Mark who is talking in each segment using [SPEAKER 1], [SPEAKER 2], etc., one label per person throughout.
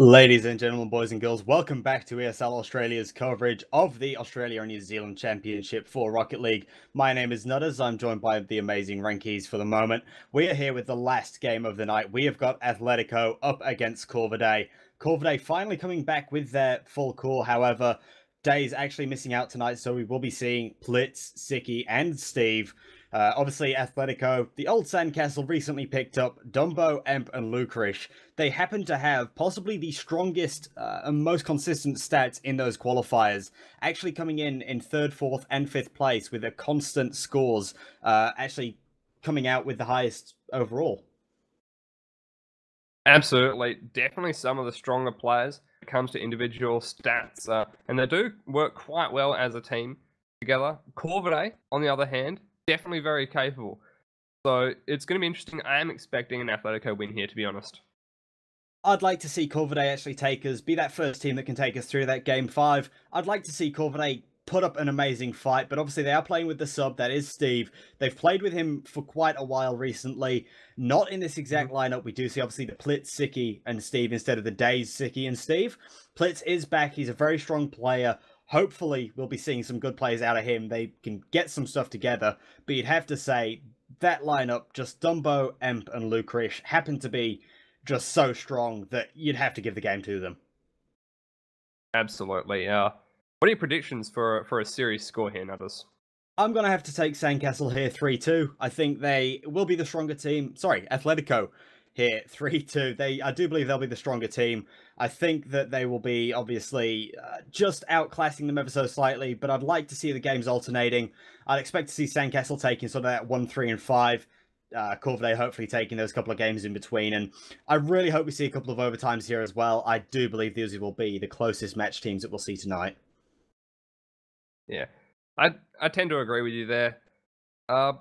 [SPEAKER 1] Ladies and gentlemen, boys and girls, welcome back to ESL Australia's coverage of the Australia and New Zealand Championship for Rocket League. My name is Nutters. I'm joined by the amazing Rankies for the moment. We are here with the last game of the night. We have got Atletico up against Corvidae. Corvidae finally coming back with their full core. However, Day is actually missing out tonight, so we will be seeing Plitz, Siki, and Steve uh, obviously, Atletico, the old Sandcastle recently picked up Dumbo, Emp, and Lucarish. They happen to have possibly the strongest uh, and most consistent stats in those qualifiers, actually coming in in third, fourth, and fifth place with their constant scores, uh, actually coming out with the highest overall.
[SPEAKER 2] Absolutely, definitely some of the stronger players when it comes to individual stats, uh, and they do work quite well as a team together. Corvidae, on the other hand, definitely very capable. So it's going to be interesting. I am expecting an Atletico win here, to be honest.
[SPEAKER 1] I'd like to see Corvidae actually take us, be that first team that can take us through that game five. I'd like to see Corvidae put up an amazing fight, but obviously they are playing with the sub, that is Steve. They've played with him for quite a while recently. Not in this exact mm-hmm. lineup. We do see obviously the Plitz, Siki, and Steve instead of the Days, Siki, and Steve. Plitz is back. He's a very strong player hopefully we'll be seeing some good plays out of him. They can get some stuff together, but you'd have to say that lineup, just Dumbo, Emp, and Lucarish, happen to be just so strong that you'd have to give the game to them.
[SPEAKER 2] Absolutely. Uh, what are your predictions for for a series score here, Nutters?
[SPEAKER 1] I'm going to have to take Sandcastle here 3 2. I think they will be the stronger team. Sorry, Atletico here 3-2. They I do believe they'll be the stronger team. I think that they will be obviously uh, just outclassing them ever so slightly, but I'd like to see the games alternating. I'd expect to see Sandcastle taking sort of that 1 3 and 5. Uh, hopefully taking those couple of games in between. And I really hope we see a couple of overtimes here as well. I do believe these will be the closest match teams that we'll see tonight.
[SPEAKER 2] Yeah, I I tend to agree with you there. Uh,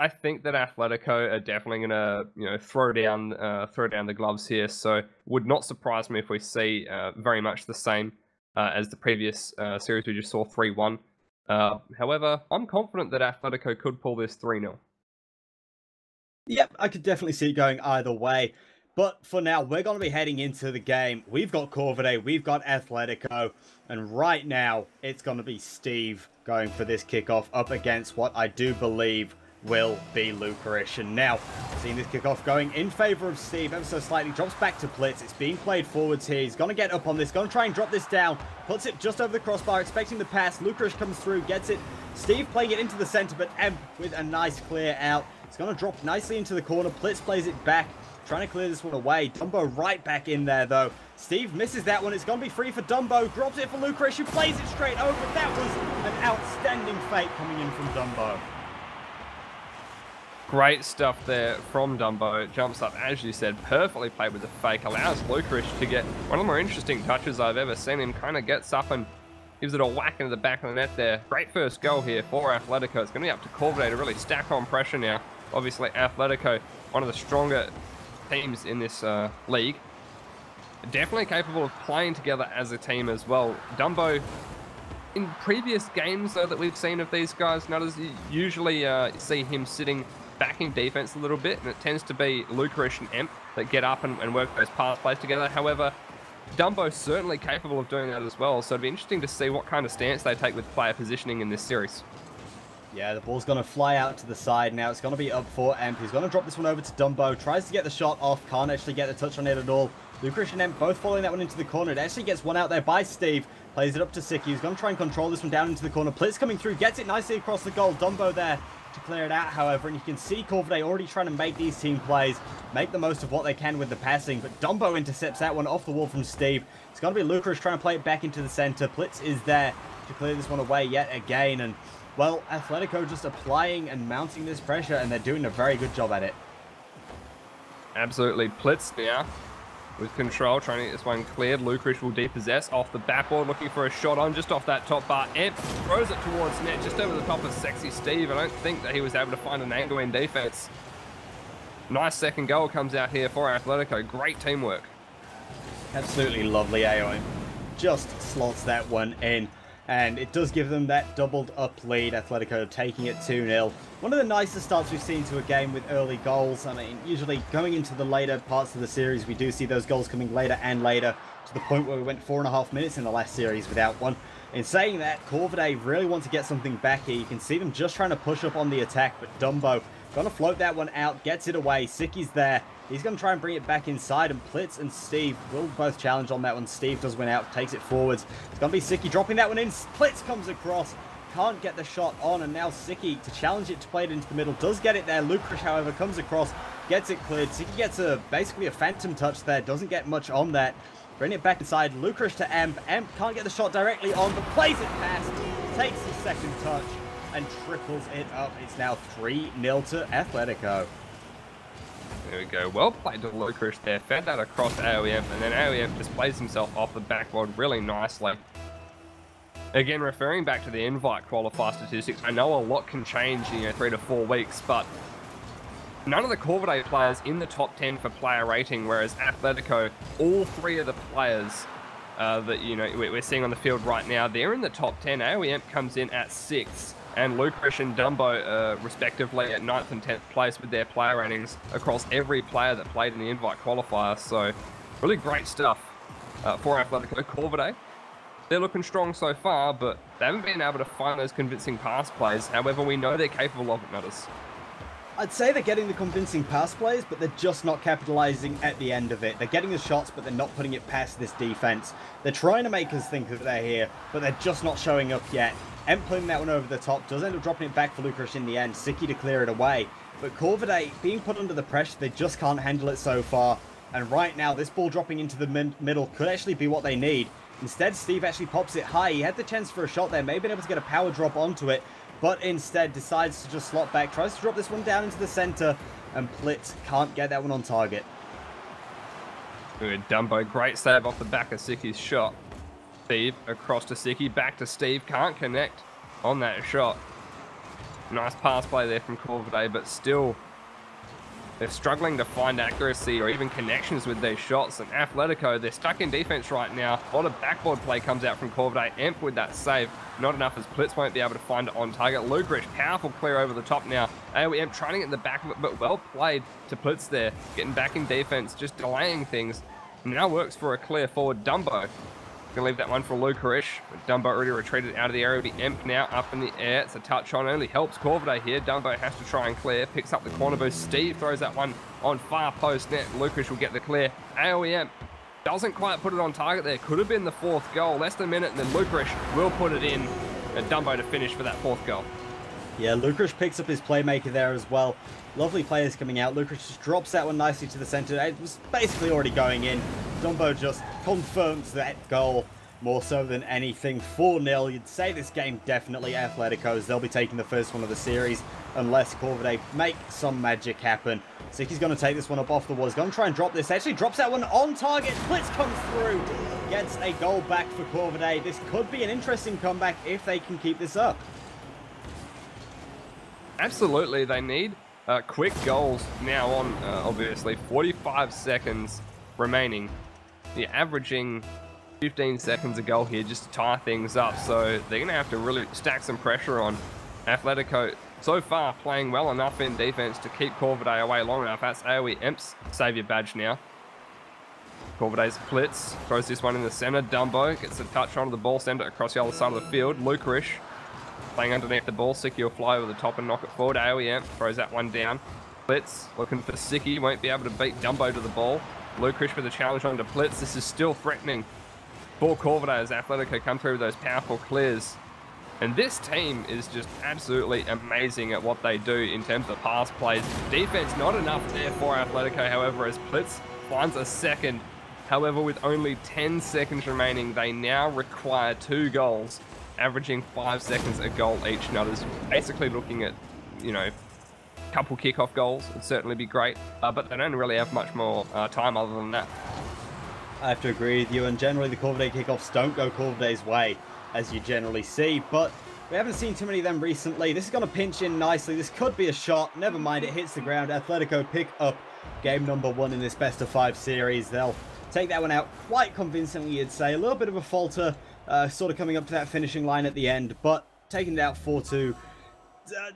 [SPEAKER 2] I think that Atletico are definitely going to, you know, throw down, uh, throw down the gloves here. So would not surprise me if we see uh, very much the same uh, as the previous uh, series we just saw, three one. Uh, however, I'm confident that Atletico could pull this three 0
[SPEAKER 1] Yep, I could definitely see it going either way. But for now, we're going to be heading into the game. We've got Corvidae, we've got Atletico, and right now it's going to be Steve going for this kickoff up against what I do believe will be. And now, seeing this kickoff going in favor of Steve, ever so slightly, drops back to Plitz. It's being played forwards here. He's going to get up on this, going to try and drop this down, puts it just over the crossbar, expecting the pass. Lucarish comes through, gets it. Steve playing it into the center, but Emp with a nice clear out. It's going to drop nicely into the corner. Plitz plays it back, trying to clear this one away. Dumbo right back in there, though. Steve misses that one. It's going to be free for Dumbo. Drops it for Lucarish, who plays it straight over. That was an outstanding fake coming in from Dumbo.
[SPEAKER 2] Great stuff there from Dumbo. Jumps up, as you said, perfectly played with the fake. Allows Lucarish to get one of the more interesting touches I've ever seen him. Kind of gets up and gives it a whack into the back of the net there. Great first goal here for Atletico. It's going to be up to Corvidae to really stack on pressure now. Obviously, Atletico, one of the stronger teams in this uh, league. Definitely capable of playing together as a team as well. Dumbo in previous games though that we've seen of these guys, Nutters, you usually uh, see him sitting backing defense a little bit, and it tends to be Lucarish and Emp that get up and, and work those pass plays together. However, Dumbo's certainly capable of doing that as well, so it'd be interesting to see what kind of stance they take with player positioning in this series.
[SPEAKER 1] Yeah, the ball's going to fly out to the side now. It's going to be up for Emp. He's going to drop this one over to Dumbo. Tries to get the shot off. Can't actually get the touch on it at all. Lucarish and Emp both following that one into the corner. It actually gets one out there by Steve. Plays it up to Siki. He's going to try and control this one down into the corner. Plitz coming through. Gets it nicely across the goal. Dumbo there to clear it out, however, and you can see Corvidae already trying to make these team plays, make the most of what they can with the passing, but Dumbo intercepts that one off the wall from Steve. It's going to be Lucas trying to play it back into the center. Plitz is there to clear this one away yet again, and, well, Atletico just applying and mounting this pressure, and they're doing a very good job at it.
[SPEAKER 2] Absolutely. Plitz now with control, trying to get this one cleared. Lucarish will depossess off the backboard, looking for a shot on just off that top bar. Emp throws it towards net, just over the top of Sexy Steve. I don't think that he was able to find an angle in defense. Nice second goal comes out here for Atletico. Great teamwork.
[SPEAKER 1] Absolutely lovely AO. Just slots that one in. And it does give them that doubled up lead. Atletico taking it 2-0. One of the nicest starts we've seen to a game with early goals. I mean, usually going into the later parts of the series, we do see those goals coming later and later to the point where we went four and a half minutes in the last series without one. In saying that, Corvidae really want to get something back here. You can see them just trying to push up on the attack, but Dumbo gonna float that one out, gets it away. Siki's there. He's going to try and bring it back inside, and Plitz and Steve will both challenge on that one. Steve does win out, takes it forwards. It's going to be Siki dropping that one in. Plitz comes across, can't get the shot on, and now Siki to challenge it to play it into the middle. Does get it there. Lucas, however, comes across, gets it cleared. Siki gets a basically a phantom touch there, doesn't get much on that. Bring it back inside. Lucas to Emp. Emp can't get the shot directly on, but plays it past. Takes the second touch and triples it up. It's now 3-0 to Atletico.
[SPEAKER 2] There we go. Well played to Lucas there. Fed that across AOEF, and then AOEF displays himself off the backboard really nicely. Again, referring back to the invite qualifier statistics, I know a lot can change in you know, three to four weeks, but none of the Corvidae players in the top 10 for player rating, whereas Atletico, all three of the players uh, that you know we're seeing on the field right now, they're in the top 10. AOEM comes in at sixth and Lucas and Dumbo uh, respectively at 9th and 10th place with their player ratings across every player that played in the invite qualifier. So really great stuff uh, for Atletico Corvidae. They're looking strong so far, but they haven't been able to find those convincing pass plays. However, we know they're capable of it, Nutters.
[SPEAKER 1] I'd say they're getting the convincing pass plays, but they're just not capitalizing at the end of it. They're getting the shots, but they're not putting it past this defense. They're trying to make us think that they're here, but they're just not showing up yet. Emp putting that one over the top, does end up dropping it back for Lucas in the end. Siki to clear it away. But Corvidae, being put under the pressure, they just can't handle it so far. And right now, this ball dropping into the middle could actually be what they need. Instead, Steve actually pops it high. He had the chance for a shot there, maybe been able to get a power drop onto it, but instead decides to just slot back, tries to drop this one down into the center, and Plitz can't get that one on target.
[SPEAKER 2] Good, Dumbo, great save off the back of Siki's shot. Steve across to Siki, back to Steve, can't connect on that shot. Nice pass play there from Corvidae, but still they're struggling to find accuracy or even connections with their shots. And Atletico, they're stuck in defense right now. A lot of backboard play comes out from Corvidae. Emp with that save. Not enough as Plitz won't be able to find it on target. Lugrich, powerful clear over the top now. AOE trying to get in the back of it, but well played to Plitz there. Getting back in defense, just delaying things. Now works for a clear forward. Dumbo Gonna leave that one for Lucarish. Dumbo already retreated out of the area. The Emp now up in the air. It's a touch on. Only helps Corvidae here. Dumbo has to try and clear. Picks up the corner boost. Steve throws that one on far post net. Lucarish will get the clear. AOE doesn't quite put it on target there. Could have been the fourth goal. Less than a minute and then Lucarish will put it in. And Dumbo to finish for that fourth goal.
[SPEAKER 1] Yeah, Lucas picks up his playmaker there as well. Lovely players coming out. Lucas just drops that one nicely to the center. It was basically already going in. Dumbo just confirms that goal more so than anything. 4-0. You'd say this game definitely Atletico's. They'll be taking the first one of the series unless Corvidae make some magic happen. Siki's going to take this one up off the wall. He's going to try and drop this. Actually drops that one on target. Blitz comes through. Gets a goal back for Corvidae. This could be an interesting comeback if they can keep this up.
[SPEAKER 2] Absolutely, they need uh, quick goals now on, uh, obviously. 45 seconds remaining. You're averaging 15 seconds a goal here just to tie things up, so they're going to have to really stack some pressure on Atletico. So far, playing well enough in defense to keep Corvidae away long enough. That's AoE Emp's savior badge now. Corvidae's Plitz throws this one in the center. Dumbo gets a touch onto the ball, send it across the other side of the field. Lucarish Playing underneath the ball, Siki will fly over the top and knock it forward. AOE throws that one down. Plitz looking for Siki, won't be able to beat Dumbo to the ball. Lucas with a challenge onto Plitz. This is still threatening for Corvidae as Atletico come through with those powerful clears. And this team is just absolutely amazing at what they do in terms of pass plays. Defense not enough there for Atletico, however, as Plitz finds a second. However, with only 10 seconds remaining, they now require two goals averaging five seconds a goal each. Now, there's basically looking at, you know, a couple kickoff goals would certainly be great, uh, but they don't really have much more uh, time other than that.
[SPEAKER 1] I have to agree with you, and generally the Corvidae kickoffs don't go Corvidae's way, as you generally see, but we haven't seen too many of them recently. This is going to pinch in nicely. This could be a shot. Never mind, it hits the ground. Atletico pick up game number one in this best of five series. They'll take that one out quite convincingly, you'd say. A little bit of a falter uh, sort of coming up to that finishing line at the end, but taking it out 4-2, uh,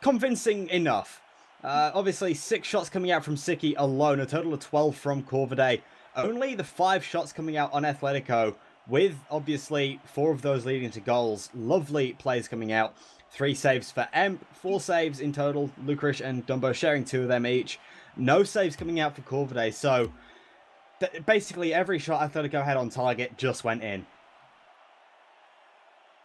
[SPEAKER 1] convincing enough. Uh, obviously, six shots coming out from Siki alone, a total of 12 from Corvidae. Only the five shots coming out on Athletico, with obviously four of those leading to goals. Lovely plays coming out. Three saves for Emp, four saves in total. Lucarish and Dumbo sharing two of them each. No saves coming out for Corvidae, so basically every shot Atletico had on target just went in.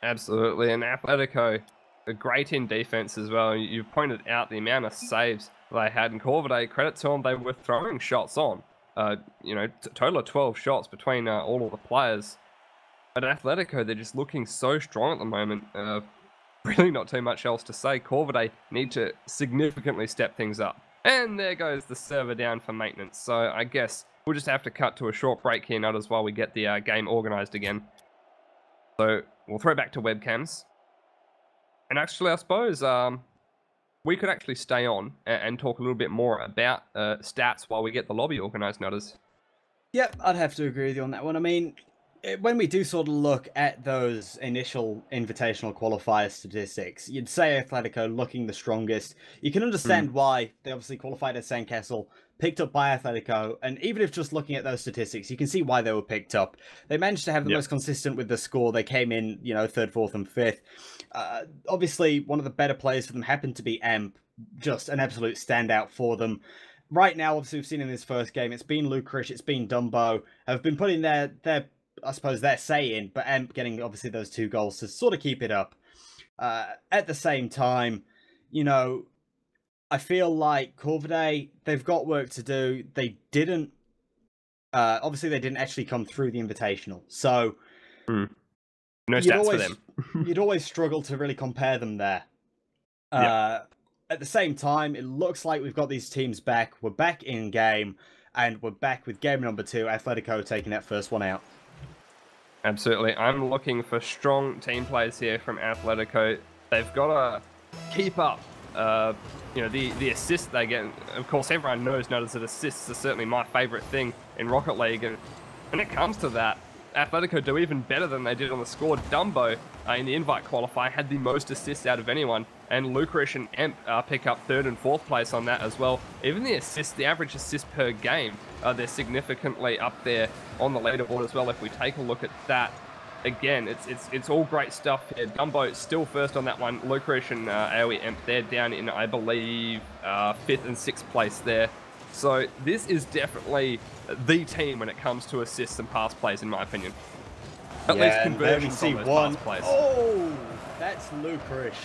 [SPEAKER 2] Absolutely, and Atletico, a great in defense as well. You've pointed out the amount of saves they had in Corvidae. Credit to them, they were throwing shots on. Uh, you know, total of 12 shots between uh, all of the players. But Atletico, they're just looking so strong at the moment. Uh, really not too much else to say. Corvidae need to significantly step things up. And there goes the server down for maintenance. So I guess we'll just have to cut to a short break here, Nutters, while we get the uh, game organized again. So we'll throw it back to webcams. And actually, I suppose um, we could actually stay on and, and, talk a little bit more about uh, stats while we get the lobby organized, Nutters.
[SPEAKER 1] Yep, I'd have to agree with you on that one. I mean, when we do sort of look at those initial invitational qualifier statistics, you'd say Atletico looking the strongest. You can understand mm. why they obviously qualified as Sandcastle, picked up by Atletico, and even if just looking at those statistics, you can see why they were picked up. They managed to have the yep. most consistent with the score. They came in, you know, third, fourth, and fifth. Uh, obviously, one of the better players for them happened to be Emp, just an absolute standout for them right now, obviously, we've seen in this first game, it's been Lucarish, it's been Dumbo, have been putting their their I suppose they're saying, but Emp getting obviously those two goals to sort of keep it up. Uh, at the same time, you know, I feel like Corvidae, they've got work to do. They didn't, uh, obviously, they didn't actually come through the invitational. So,
[SPEAKER 2] mm. no stats
[SPEAKER 1] always,
[SPEAKER 2] for
[SPEAKER 1] them. you'd always struggle to really compare them there. Uh. At the same time, it looks like we've got these teams back. We're back in game, and we're back with game number two, Atletico taking that first one out.
[SPEAKER 2] Absolutely. I'm looking for strong team players here from Atletico. They've got to keep up, uh, you know, the, the assists they get. Of course, everyone knows Nutters that assists are certainly my favorite thing in Rocket League. And when it comes to that, Atletico do even better than they did on the score. Dumbo uh, in the invite qualifier had the most assists out of anyone, and Lucarish and Emp uh, pick up third and fourth place on that as well. Even the assists, the average assist per game, uh, they're significantly up there on the leaderboard as well. If we take a look at that, again, it's it's it's all great stuff here. Dumbo still first on that one. Lucarish and uh, AoE Emp, they're down in, I believe, uh, fifth and sixth place there. So this is definitely the team when it comes to assists and pass plays, in my opinion. At
[SPEAKER 1] yeah, least conversions see one. pass plays. Oh, that's Lucarish.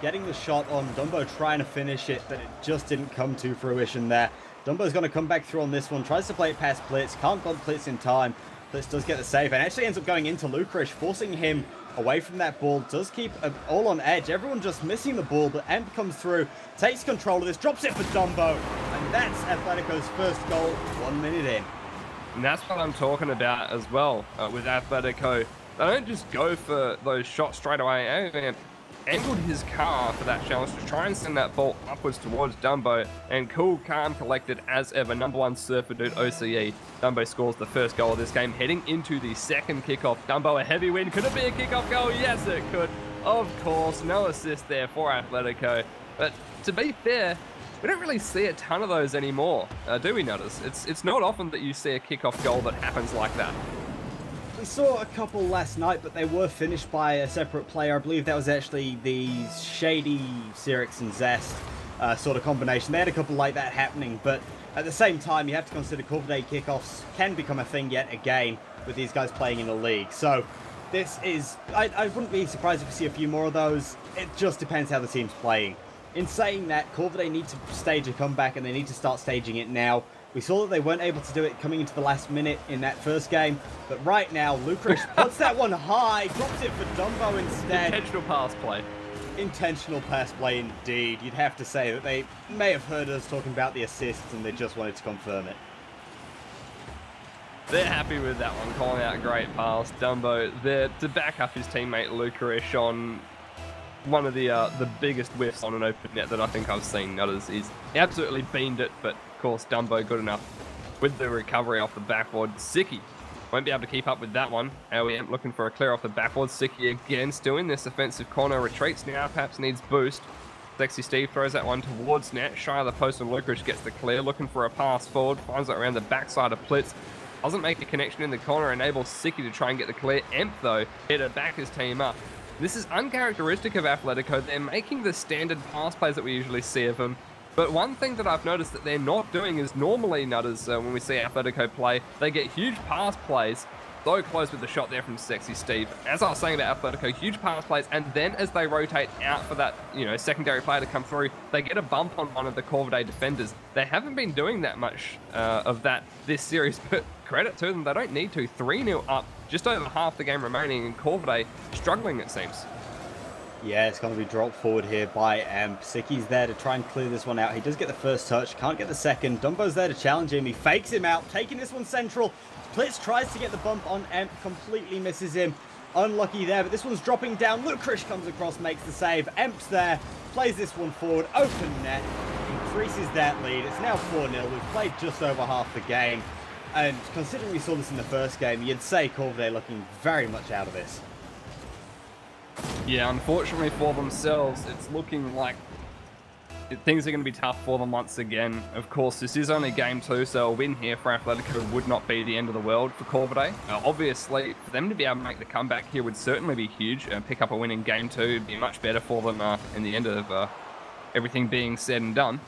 [SPEAKER 1] Getting the shot on Dumbo trying to finish it, but it just didn't come to fruition there. Dumbo's going to come back through on this one, tries to play it past Blitz, can't got Blitz in time. Blitz does get the save, and actually ends up going into Lucarish, forcing him away from that ball. Does keep all on edge. Everyone just missing the ball, but Emp comes through, takes control of this, drops it for Dumbo, and that's Atletico's first goal, one minute in.
[SPEAKER 2] And that's what I'm talking about as well uh, with Atletico. They don't just go for those shots straight away. Emp angled his car for that challenge to try and send that ball upwards towards Dumbo. And cool, calm, collected as ever. Number one surfer dude OCE. Dumbo scores the first goal of this game, heading into the second kickoff. Dumbo a heavy win. Could it be a kickoff goal? Yes, it could. Of course, no assist there for Atletico. But to be fair, we don't really see a ton of those anymore, uh, do we Nutters? It's it's not often that you see a kickoff goal that happens like that.
[SPEAKER 1] We saw a couple last night, but they were finished by a separate player. I believe that was actually the Shady, Sirix, and Zest uh, sort of combination. They had a couple like that happening, but at the same time, you have to consider Corvidae kickoffs can become a thing yet again with these guys playing in the league. So this is... I, I wouldn't be surprised if we see a few more of those. It just depends how the team's playing. In saying that, Corvidae need to stage a comeback, and they need to start staging it now. We saw that they weren't able to do it coming into the last minute in that first game, but right now, Lucarish puts that one high, drops it for Dumbo instead.
[SPEAKER 2] Intentional pass play.
[SPEAKER 1] Intentional pass play indeed. You'd have to say that they may have heard us talking about the assists and they just wanted to confirm it.
[SPEAKER 2] They're happy with that one, calling out great pass. Dumbo there to back up his teammate Lucarish on one of the uh, the biggest whiffs on an open net that I think I've seen. Nutters. He's absolutely beamed it, but of course, Dumbo good enough with the recovery off the backboard. Siki Won't be able to keep up with that one. OEM looking for a clear off the backboard. Siki again still in this offensive corner. Retreats now, perhaps needs boost. Sexy Steve throws that one towards net. Shy of the post and Lukrich gets the clear, looking for a pass forward. Finds it around the backside of Plitz. Doesn't make a connection in the corner, enables Siki to try and get the clear. Emp, though, hit to back his team up. This is uncharacteristic of Athletico. They're making the standard pass plays that we usually see of them. But one thing that I've noticed that they're not doing is normally, Nutters, uh, when we see Athletico play, they get huge pass plays, so close with the shot there from Sexy Steve. As I was saying about Athletico, huge pass plays, and then as they rotate out for that, you know, secondary player to come through, they get a bump on one of the Corvidae defenders. They haven't been doing that much uh, of that this series, but credit to them, they don't need to. 3-0 up, just over half the game remaining, and Corvidae struggling, it seems.
[SPEAKER 1] Yeah, it's going to be dropped forward here by Emp. Siki's there to try and clear this one out. He does get the first touch, can't get the second. Dumbo's there to challenge him. He fakes him out, taking this one central. Plitz tries to get the bump on Emp, completely misses him. Unlucky there, but this one's dropping down. Lukrish comes across, makes the save. Emp's there, plays this one forward, open net, increases that lead. It's now 4-0. We've played just over half the game. And considering we saw this in the first game, you'd say Corvidae looking very much out of this.
[SPEAKER 2] Yeah, unfortunately for themselves, it's looking like things are going to be tough for them once again. Of course, this is only game two, so a win here for Atletico would not be the end of the world for Corvidae. Uh, obviously, for them to be able to make the comeback here would certainly be huge. Uh, pick up a win in game two would be much better for them uh, in the end of uh, everything being said and done.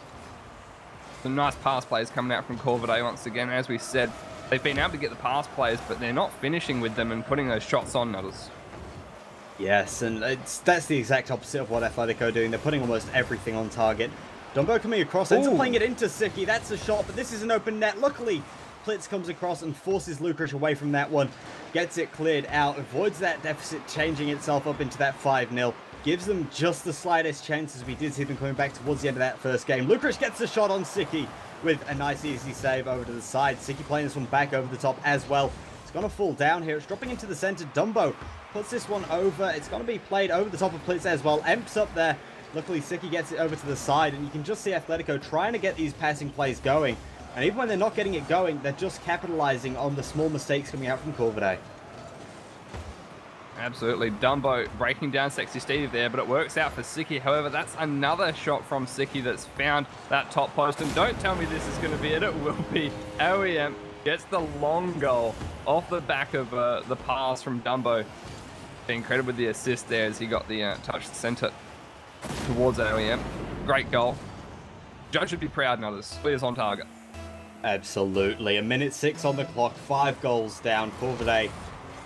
[SPEAKER 2] Some nice pass plays coming out from Corvidae once again. As we said, they've been able to get the pass plays, but they're not finishing with them and putting those shots on Nutters.
[SPEAKER 1] Yes, and it's that's the exact opposite of what Atletico are doing. They're putting almost everything on target. Dumbo coming across, ends up playing it into Siki. That's a shot, but this is an open net. Luckily, Plitz comes across and forces Lukrich away from that one. Gets it cleared out, avoids that deficit changing itself up into that 5-0. Gives them just the slightest chance as we did see them coming back towards the end of that first game. Lukrich gets a shot on Siki with a nice easy save over to the side. Siki playing this one back over the top as well. It's going to fall down here. It's dropping into the center. Dumbo puts this one over. It's going to be played over the top of Plitz as well. Emps up there. Luckily, Siki gets it over to the side, and you can just see Atletico trying to get these passing plays going. And even when they're not getting it going, they're just capitalizing on the small mistakes coming out from Corvidae.
[SPEAKER 2] Absolutely. Dumbo breaking down Sexy Steve there, but it works out for Siki. However, that's another shot from Siki that's found that top post. And don't tell me this is going to be it. It will be. OEM gets the long goal off the back of uh, the pass from Dumbo. Being credited with the assist there as he got the uh, touch center towards OEM. Great goal. Judge should be proud and others. Clears on target.
[SPEAKER 1] Absolutely. A minute six on the clock, five goals down. Corvidae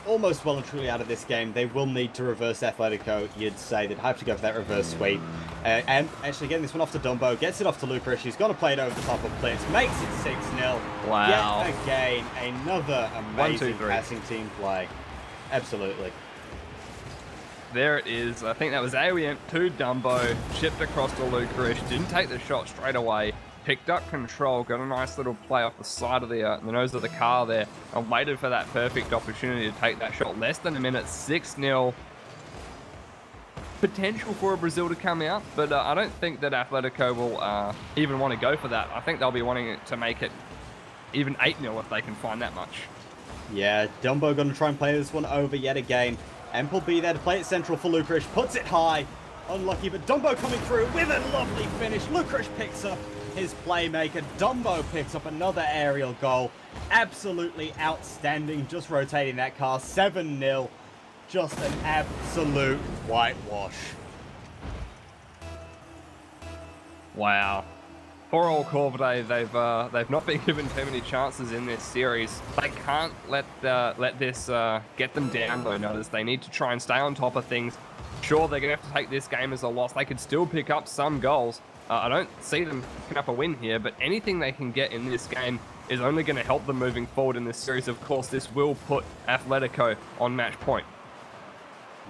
[SPEAKER 1] almost well and truly out of this game. They will need to reverse Atletico, you'd say. They'd have to go for that reverse sweep. Uh, and actually getting this one off to Dumbo, gets it off to Lukrich. He's going to play it over the top of Plitz, makes it 6-0.
[SPEAKER 2] Wow.
[SPEAKER 1] Yet again, another amazing One, two, passing team play. Absolutely.
[SPEAKER 2] There it is. I think that was Alien to Dumbo, chipped across to Lukrich, didn't take the shot straight away, picked up control, got a nice little play off the side of the, uh, the nose of the car there, and waited for that perfect opportunity to take that shot. Less than a minute, 6-0. Potential for Brazil to come out, but uh, I don't think that Atletico will uh, even want to go for that. I think they'll be wanting to make it even 8-0 if they can find that much.
[SPEAKER 1] Yeah, Dumbo going to try and play this one over yet again. Emp will be there to play it central for Lukrich, puts it high. Unlucky, but Dumbo coming through with a lovely finish. Lukrich picks up his playmaker. Dumbo picks up another aerial goal. Absolutely outstanding. Just rotating that car. 7-0. Just an absolute whitewash.
[SPEAKER 2] Wow. Poor old Corvidae, they've uh, they've not been given too many chances in this series. They can't let uh, let this uh, get them down though. Nutters they need to try and stay on top of things. Sure, they're gonna have to take this game as a loss. They could still pick up some goals. Uh, I don't see them picking up a win here, but anything they can get in this game is only going to help them moving forward in this series. Of course, this will put Atletico on match point.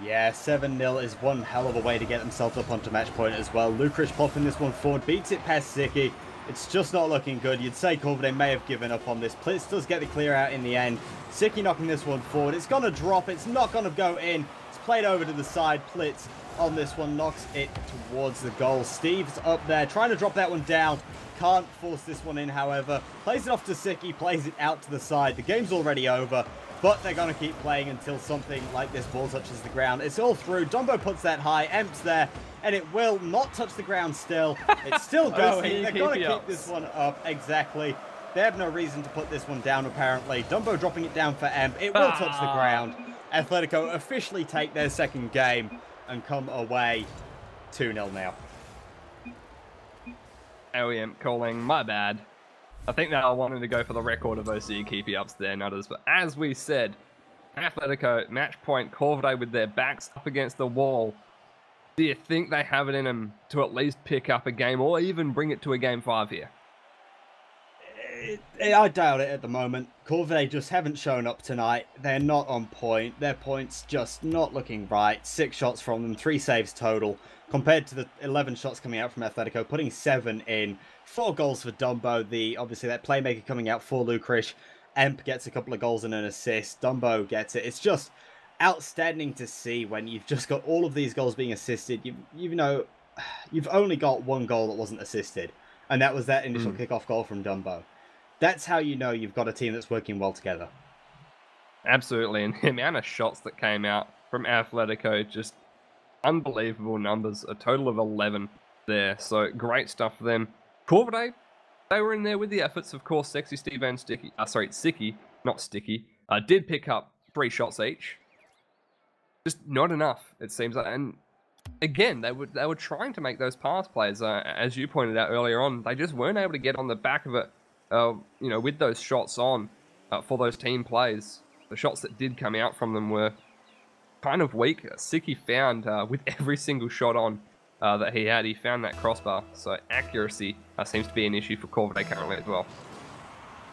[SPEAKER 1] Yeah, 7-0 is one hell of a way to get themselves up onto match point as well. Lukrich popping this one forward, beats it past Siki. It's just not looking good. You'd say Corvidae may have given up on this. Plitz does get the clear out in the end. Siki knocking this one forward. It's going to drop. It's not going to go in. It's played over to the side. Plitz on this one knocks it towards the goal. Steve's up there trying to drop that one down. Can't force this one in, however. Plays it off to Siki, plays it out to the side. The game's already over. but they're going to keep playing until something like this ball touches the ground. It's all through. Dumbo puts that high, Emp's there, and it will not touch the ground still. It's still going. they're going to keep this one up. Exactly. They have no reason to put this one down, apparently. Dumbo dropping it down for Emp. It will touch the ah. ground. Atletico officially take their second game and come away 2-0 now.
[SPEAKER 2] OEM calling, my bad. I think that I wanted to go for the record of OCE keepy ups there, Nutters. But as we said, Athletico, match point, Corvidae with their backs up against the wall. Do you think they have it in them to at least pick up a game or even bring it to a game five here?
[SPEAKER 1] I doubt it at the moment. Corvidae just haven't shown up tonight. They're not on point. Their points just not looking right. Six shots from them, three saves total. Compared to the 11 shots coming out from Athletico, putting seven in. Four goals for Dumbo. The Obviously, that playmaker coming out for Lucresh. Emp gets a couple of goals and an assist. Dumbo gets it. It's just outstanding to see when you've just got all of these goals being assisted. You, you know, you've only got one goal that wasn't assisted. And that was that initial mm. kickoff goal from Dumbo that's how you know you've got a team that's working well together.
[SPEAKER 2] Absolutely, and the amount of shots that came out from Athletico, just unbelievable numbers. A total of 11 there, so great stuff for them. Corvidae, they were in there with the efforts, of course. Sexy Steve and Sticky, uh, sorry, Sticky, not Sticky, uh, did pick up three shots each. Just not enough, it seems like. And again, they were they were trying to make those pass plays, uh, as you pointed out earlier on. They just weren't able to get on the back of it uh, you know, with those shots on uh, for those team plays, the shots that did come out from them were kind of weak. Siki found uh, with every single shot on uh, that he had, he found that crossbar. So accuracy uh, seems to be an issue for Corvidae currently as well.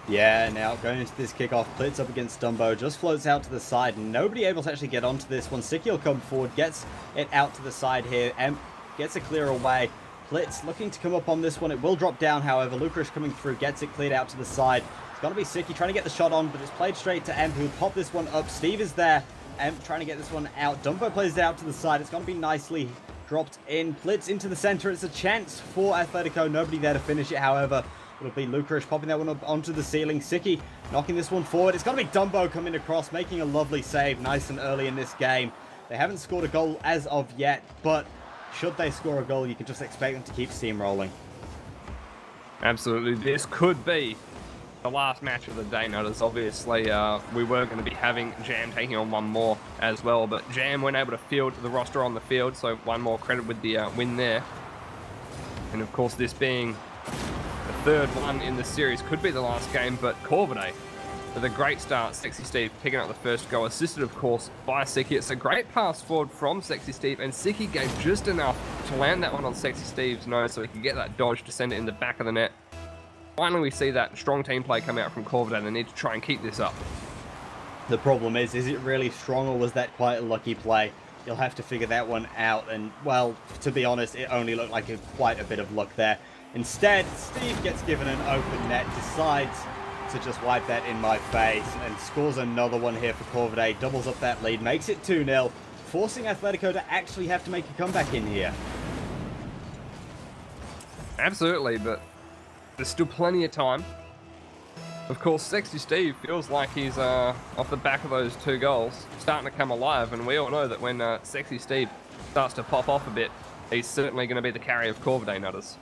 [SPEAKER 1] Yeah, now going into this kickoff, Plitz up against Dumbo, just floats out to the side. Nobody able to actually get onto this one. Siki will come forward, gets it out to the side here, and gets a clear away. Blitz looking to come up on this one. It will drop down, however. Lucas coming through, gets it cleared out to the side. It's going to be Siki trying to get the shot on, but it's played straight to Emp, who'll pop this one up. Steve is there. Emp trying to get this one out. Dumbo plays it out to the side. It's going to be nicely dropped in. Blitz into the center. It's a chance for Athletico. Nobody there to finish it, however. It'll be Lucas popping that one up onto the ceiling. Siki knocking this one forward. It's going to be Dumbo coming across, making a lovely save nice and early in this game. They haven't scored a goal as of yet, but should they score a goal, you can just expect them to keep steamrolling.
[SPEAKER 2] Absolutely. This could be the last match of the day. Nutters, obviously, uh, we were going to be having Jam taking on one more as well, but Jam weren't able to field the roster on the field, so one more credit with the uh, win there. And of course, this being the third one in the series could be the last game, but Corvidae with a great start. Sexy Steve picking up the first goal, assisted, of course, by Siki. It's a great pass forward from Sexy Steve, and Siki gave just enough to land that one on Sexy Steve's nose so he could get that dodge to send it in the back of the net. Finally, we see that strong team play come out from Corvidae. They need to try and keep this up.
[SPEAKER 1] The problem is, is it really strong or was that quite a lucky play? You'll have to figure that one out, and, well, to be honest, it only looked like a, quite a bit of luck there. Instead, Steve gets given an open net, decides to just wipe that in my face and scores another one here for Corvidae, doubles up that lead, makes it 2-0, forcing Atletico to actually have to make a comeback in here.
[SPEAKER 2] Absolutely, but there's still plenty of time. Of course, Sexy Steve feels like he's uh, off the back of those two goals, starting to come alive, and we all know that when uh, Sexy Steve starts to pop off a bit, he's certainly going to be the carry of Corvidae Nutters.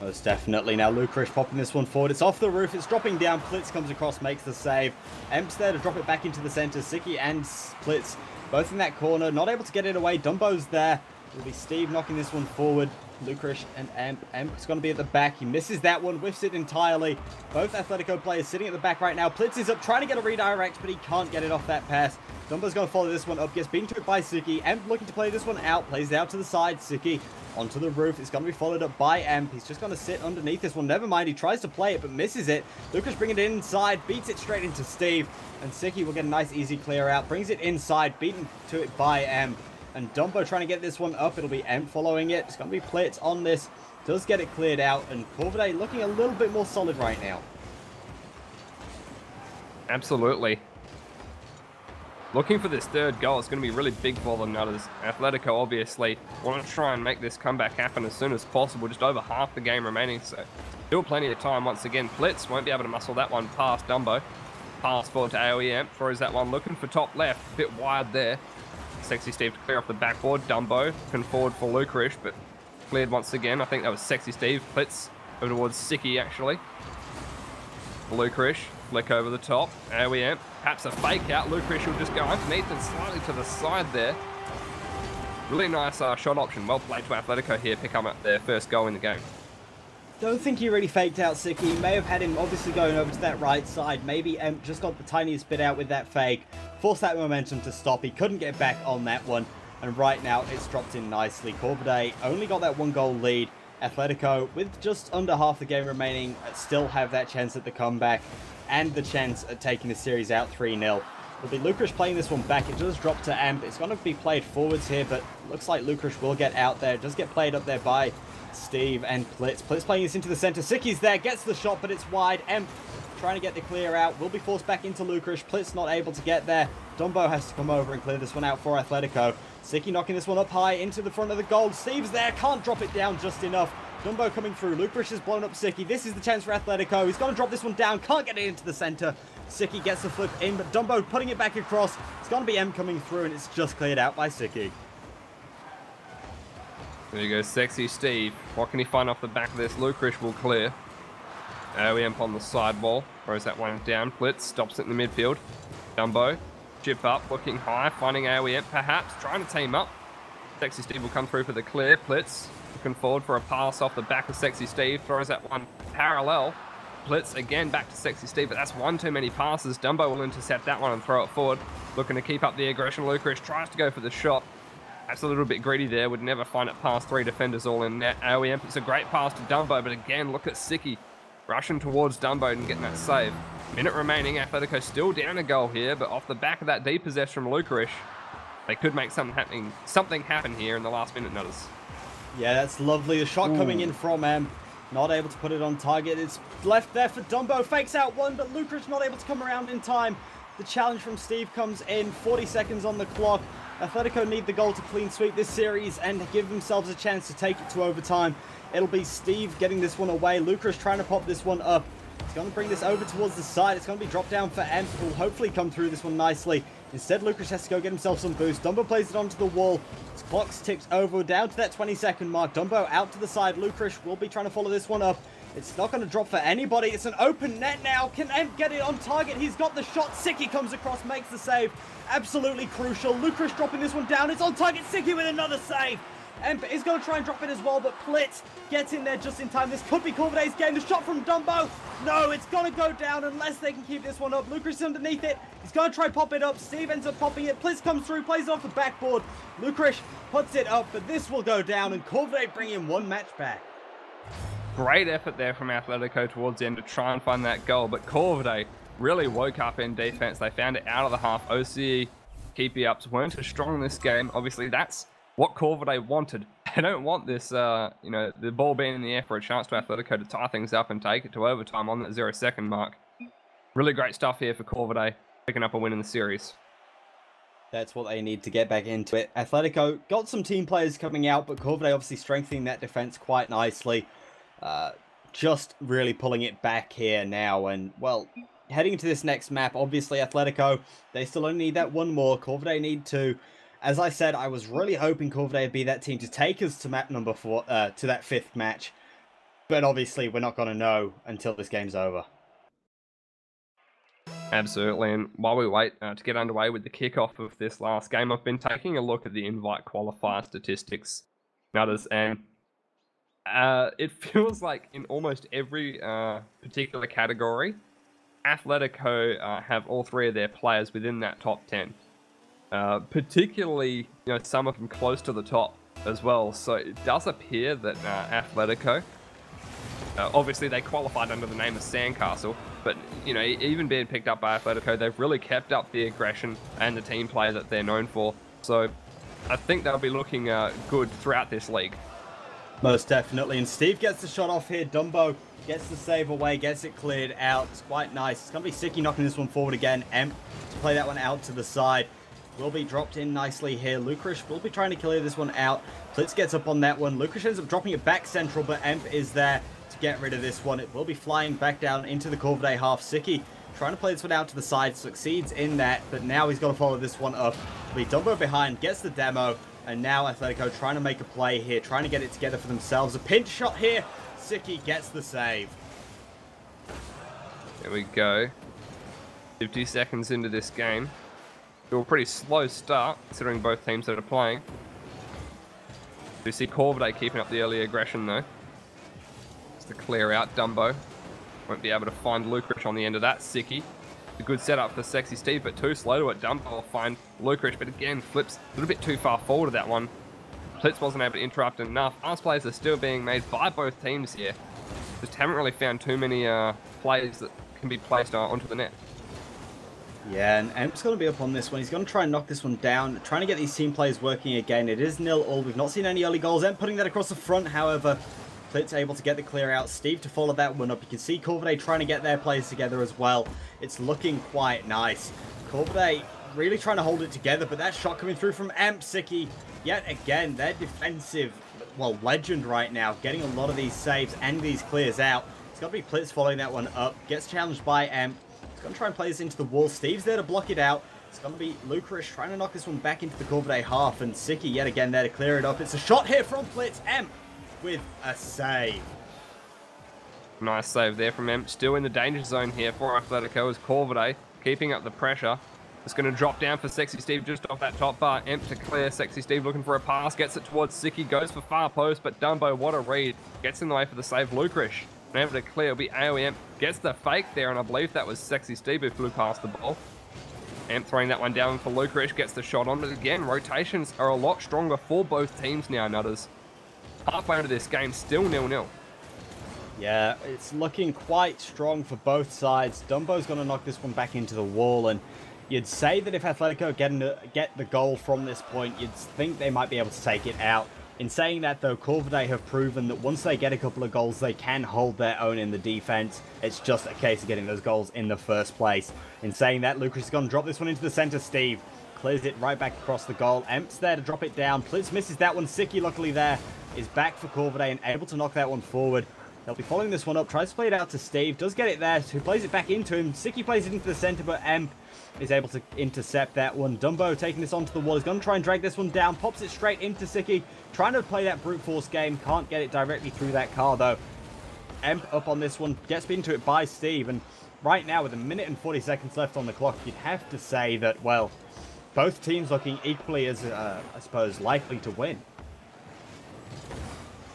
[SPEAKER 1] Most definitely. Now Lucas popping this one forward. It's off the roof. It's dropping down. Plitz comes across, makes the save. Emp's there to drop it back into the center. Siki and Plitz both in that corner. Not able to get it away. Dumbo's there. It'll be Steve knocking this one forward. Lucas and Emp. Emp's going to be at the back. He misses that one, whiffs it entirely. Both Atletico players sitting at the back right now. Plitz is up trying to get a redirect, but he can't get it off that pass. Dumbo's going to follow this one up. Gets beaten to it by Suki. Emp looking to play this one out. Plays it out to the side. Suki onto the roof. It's going to be followed up by Emp. He's just going to sit underneath this one. Never mind. He tries to play it, but misses it. Lucas bringing it inside. Beats it straight into Steve. And Suki will get a nice, easy clear out. Brings it inside. Beaten to it by Emp. And Dumbo trying to get this one up. It'll be Emp following it. It's going to be Plitz on this. Does get it cleared out. And Corvidae looking a little bit more solid right now.
[SPEAKER 2] Absolutely. Looking for this third goal, it's going to be really big for the Nutters. Atletico obviously want to try and make this comeback happen as soon as possible. Just over half the game remaining, so still plenty of time once again. Plitz won't be able to muscle that one past Dumbo. pass forward to AoE Throws that one looking for top left. A bit wide there. Sexy Steve to clear off the backboard. Dumbo can forward for Lucarish, but cleared once again. I think that was Sexy Steve. Plitz over towards Siki, actually. Lucarish, flick over the top. AoE perhaps a fake out. Lucarish will just go underneath and slightly to the side there. Really nice uh, shot option. Well played to Atletico here, pick up their first goal in the game.
[SPEAKER 1] Don't think he really faked out Siki. He may have had him obviously going over to that right side. Maybe um, just got the tiniest bit out with that fake. Forced that momentum to stop. He couldn't get back on that one. And right now, it's dropped in nicely. Corvidae only got that one goal lead. Atletico, with just under half the game remaining, still have that chance at the comeback and the chance at taking the series out 3-0. It'll be Lucas playing this one back. It does drop to Emp. It's going to be played forwards here, but looks like Lucas will get out there. It does get played up there by Steve and Plitz. Plitz playing this into the center. Siki's there, gets the shot, but it's wide. Emp trying to get the clear out. Will be forced back into Lucas. Plitz not able to get there. Dumbo has to come over and clear this one out for Atletico. Siki knocking this one up high into the front of the goal. Steve's there, can't drop it down just enough. Dumbo coming through. Lucas has blown up Siki. This is the chance for Atletico. He's going to drop this one down. Can't get it into the center. Siki gets the flip in, but Dumbo putting it back across. It's going to be M coming through, and it's just cleared out by Siki.
[SPEAKER 2] There you go, Sexy Steve. What can he find off the back of this? Lucarish will clear. OEM on the sidewall. Throws that one down. Plitz stops it in the midfield. Dumbo. Chip up, looking high, finding AOEM perhaps, trying to team up. Sexy Steve will come through for the clear. Plitz looking forward for a pass off the back of Sexy Steve. Throws that one parallel. Plitz again back to Sexy Steve, but that's one too many passes. Dumbo will intercept that one and throw it forward. Looking to keep up the aggression. Lucarish tries to go for the shot. That's a little bit greedy there. Would never find it past three defenders all in net. OEM, it's a great pass to Dumbo, but again, look at Siki rushing towards Dumbo and getting that save. Minute remaining, Atletico still down a goal here, but off the back of that deep possession from Lucarish, they could make something happening, something happen here in the last minute Nutters.
[SPEAKER 1] Yeah, that's lovely. The shot Ooh. coming in from M. Not able to put it on target. It's left there for Dumbo. Fakes out one, but Lucarish not able to come around in time. The challenge from Steve comes in. 40 seconds on the clock. Atletico need the goal to clean sweep this series and give themselves a chance to take it to overtime. It'll be Steve getting this one away. Lucas trying to pop this one up. He's going to bring this over towards the side. It's going to be dropped down for who will hopefully come through this one nicely. Instead, Lucas has to go get himself some boost. Dumbo plays it onto the wall. His clock's ticked over down to that 20 second mark. Dumbo out to the side. Lucas will be trying to follow this one up. It's not going to drop for anybody. It's an open net now. Can Emp get it on target? He's got the shot. Siki comes across, makes the save. Absolutely crucial. Lucas dropping this one down. It's on target. Siki with another save. Emp is going to try and drop it as well, but Plitz gets in there just in time. This could be Corvidae's game. The shot from Dumbo. No, it's going to go down unless they can keep this one up. Lucas underneath it. He's going to try pop it up. Steve ends up popping it. Plitz comes through, plays it off the backboard. Lucas puts it up, but this will go down, and Corvidae bring in one match back.
[SPEAKER 2] Great effort there from Atletico towards the end to try and find that goal, but Corvidae really woke up in defense. They found it out of the half. OCE keepy ups weren't as strong in this game. Obviously, that's what Corvidae wanted. They don't want this, uh, you know, the ball being in the air for a chance to Atletico to tie things up and take it to overtime on that zero second mark. Really great stuff here for Corvidae, picking up a win in the series.
[SPEAKER 1] That's what they need to get back into it. Atletico got some team players coming out, but Corvidae obviously strengthening that defense quite nicely. Uh, just really pulling it back here now. And, well, heading into this next map, obviously Atletico, they still only need that one more. Corvidae need two. As I said, I was really hoping Corvidae would be that team to take us to map number four, uh, to that fifth match. But obviously, we're not going to know until this game's over.
[SPEAKER 2] Absolutely, and while we wait uh, to get underway with the kickoff of this last game, I've been taking a look at the invite qualifier statistics, nutters, and uh, it feels like in almost every uh, particular category, Atletico uh, have all three of their players within that top 10. Uh, particularly, you know, some of them close to the top as well. So it does appear that uh, Atletico, uh, obviously they qualified under the name of Sandcastle, but, you know, even being picked up by Atletico, they've really kept up the aggression and the team play that they're known for. So I think they'll be looking good throughout this league.
[SPEAKER 1] Most definitely. And Steve gets the shot off here. Dumbo gets the save away, gets it cleared out. It's quite nice. It's going to be Siki knocking this one forward again. Emp to play that one out to the side. Will be dropped in nicely here. Lucarish will be trying to clear this one out. Plitz gets up on that one. Lucarish ends up dropping it back central, but Emp is there to get rid of this one. It will be flying back down into the Corvidae half. Siki trying to play this one out to the side, succeeds in that, but now he's got to follow this one up. Lee Dumbo behind, gets the demo, and now Atletico trying to make a play here, trying to get it together for themselves. A pinch shot here, Siki gets the save.
[SPEAKER 2] There we go. 50 seconds into this game. To a pretty slow start, considering both teams that are playing. We see Corvidae keeping up the early aggression though. Just to clear out Dumbo. Won't be able to find Lukrich on the end of that. Siki. A good setup for Sexy Steve, but too slow to it. Dumbo will find Lucarish, but again, flips a little bit too far forward of that one. Plitz wasn't able to interrupt enough. Pass plays are still being made by both teams here. Just haven't really found too many uh, plays that can be placed uh, onto the net.
[SPEAKER 1] Yeah, and Amp's going to be up on this one. He's going to try and knock this one down, trying to get these team players working again. It is nil-all. We've not seen any early goals. Amp putting that across the front, however. Plitz able to get the clear out. Steve to follow that one up. You can see Corvidae trying to get their players together as well. It's looking quite nice. Corvidae really trying to hold it together, but that shot coming through from Amp Siki. Yet again, their defensive, well, legend right now, getting a lot of these saves and these clears out. It's got to be Plitz following that one up. Gets challenged by Amp. Going to try and play this into the wall. Steve's there to block it out. It's going to be Lucarish trying to knock this one back into the Corvidae half. And Siki yet again there to clear it up. It's a shot here from Plitz. Emp with a save.
[SPEAKER 2] Nice save there from Emp. Still in the danger zone here for Athletico is Corvidae keeping up the pressure. It's going to drop down for Sexy Steve just off that top bar. Emp to clear. Sexy Steve looking for a pass. Gets it towards Siki. Goes for far post. But Dumbo, what a read. Gets in the way for the save. Lucarish able to clear. It'll be AOE Gets the fake there, and I believe that was Sexy Steve who flew past the ball. Amp throwing that one down for Lucarish, gets the shot on, but again, rotations are a lot stronger for both teams now, Nutters. Halfway into this game, still nil-nil.
[SPEAKER 1] Yeah, it's looking quite strong for both sides. Dumbo's going to knock this one back into the wall, and you'd say that if Athletico get, get the goal from this point, you'd think they might be able to take it out. In saying that, though, Corvidae have proven that once they get a couple of goals, they can hold their own in the defense. It's just a case of getting those goals in the first place. In saying that, Lucas is going to drop this one into the center. Steve clears it right back across the goal. Emp's there to drop it down. Plitz misses that one. Siki, luckily, there is back for Corvidae and able to knock that one forward. They'll be following this one up. Tries to play it out to Steve. Does get it there. Who plays it back into him. Siki plays it into the center, but Emp is able to intercept that one. Dumbo taking this onto the wall. He's going to try and drag this one down. Pops it straight into Siki. Trying to play that brute force game. Can't get it directly through that car, though. Emp up on this one. Gets into it by Steve. And right now, with a minute and 40 seconds left on the clock, you'd have to say that, well, both teams looking equally as, uh, I suppose, likely to win.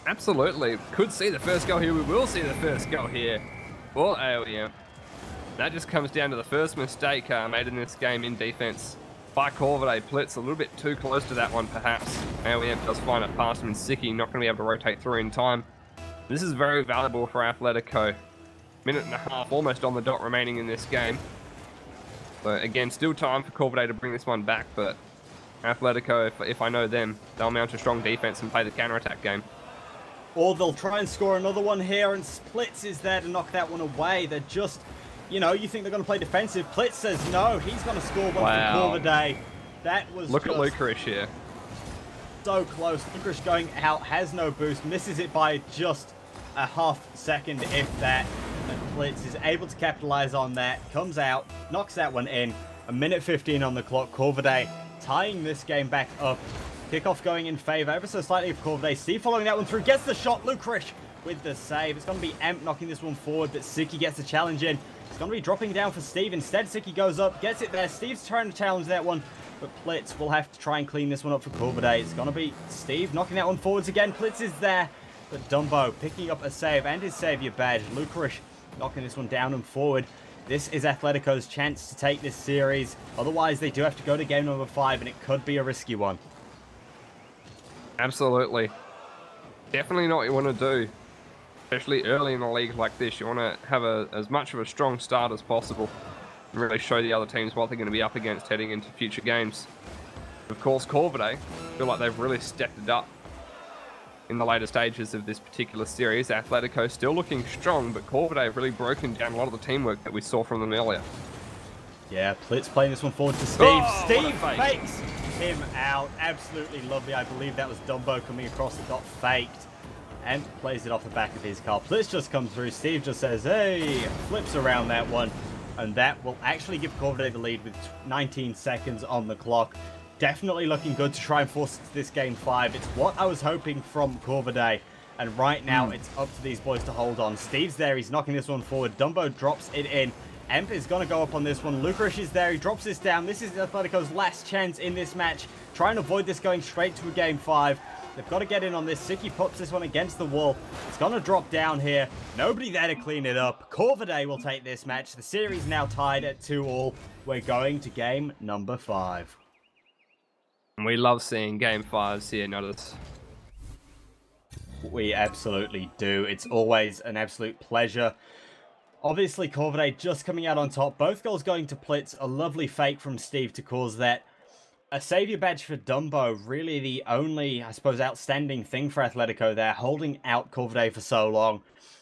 [SPEAKER 2] Absolutely. Could see the first goal here. We will see the first goal here for AOEM. That just comes down to the first mistake uh, made in this game in defense by Corvidae. Plitz a little bit too close to that one, perhaps. AOEM does find it past him, and Siki not going to be able to rotate through in time. This is very valuable for Athletico. Minute and a half almost on the dot remaining in this game. But again, still time for Corvidae to bring this one back, but Athletico, if, if I know them, they'll mount a strong defense and play the counter-attack game.
[SPEAKER 1] Or they'll try and score another one here, and Splits is there to knock that one away. They're just, you know, you think they're going to play defensive. Plitz says no, he's going to score one wow. for. That was
[SPEAKER 2] Look at Lucarish here.
[SPEAKER 1] So close. Lucarish going out, has no boost, misses it by just a half second, if that. And Plitz is able to capitalize on that, comes out, knocks that one in. A minute 15 on the clock. Corvidae tying this game back up Kickoff going in favour ever so slightly of Corvidae. see following that one through. Gets the shot. Lucarish with the save. It's going to be Emp knocking this one forward, but Siki gets the challenge in. It's going to be dropping down for Steve. Instead, Siki goes up, gets it there. Steve's trying to challenge that one, but Plitz will have to try and clean this one up for Corvidae. It's going to be Steve knocking that one forwards again. Plitz is there, but Dumbo picking up a save and his saviour badge. Lucarish knocking this one down and forward. This is Athletico's chance to take this series. Otherwise, they do have to go to game number five, and it could be a risky one.
[SPEAKER 2] Absolutely. Definitely not what you want to do. Especially early in a league like this. You want to have a, as much of a strong start as possible. And really show the other teams what they're going to be up against heading into future games. Of course, Corvidae eh? feel like they've really stepped it up in the later stages of this particular series. Athletico still looking strong, but Corvidae have really broken down a lot of the teamwork that we saw from them earlier.
[SPEAKER 1] Yeah, Plitz playing this one forward to Steve. Oh, Steve fakes him out. Absolutely lovely. I believe that was Dumbo coming across and got faked. And plays it off the back of his car. Plitz just comes through. Steve just says, hey, flips around that one. and that will actually give Corvidae the lead with 19 seconds on the clock. Definitely looking good to try and force this game five. It's what I was hoping from Corvidae. And right now, mm. it's up to these boys to hold on. Steve's there. He's knocking this one forward. Dumbo drops it in. Emp is going to go up on this one. Lucarish is there. He drops this down. This is Athletico's last chance in this match. Trying to avoid this going straight to a game five. They've got to get in on this. Siki pops this one against the wall. It's going to drop down here. Nobody there to clean it up. Corvidae will take this match. The series now tied at 2 all. We're going to game number 5.
[SPEAKER 2] We love seeing game 5s here, notice.
[SPEAKER 1] We absolutely do. It's always an absolute pleasure Obviously, Corvidae just coming out on top. Both goals going to Plitz. A lovely fake from Steve to cause that. A savior badge for Dumbo. Really the only, I suppose, outstanding thing for Athletico there. Holding out Corvidae for so long.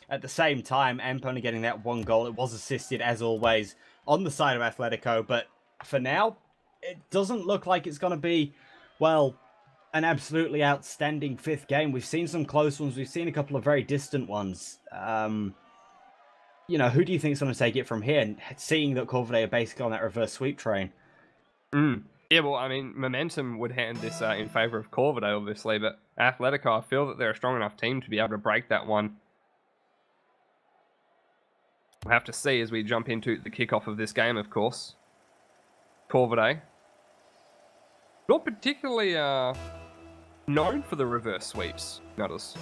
[SPEAKER 1] At the same time, Emp only getting that one goal. It was assisted, as always, on the side of Athletico. But for now, it doesn't look like it's going to be, well, an absolutely outstanding fifth game. We've seen some close ones. We've seen a couple of very distant ones. Um, you know, who do you think is going to take it from here? And seeing that Corvidae are basically on that reverse sweep train.
[SPEAKER 2] Mm. Yeah, well, I mean, momentum would hand this uh, in favour of Corvidae, obviously, but Athletico, I feel that they're a strong enough team to be able to break that one. We'll have to see as we jump into the kickoff of this game, of course. Corvidae. Not particularly uh, known for the reverse sweeps, notice.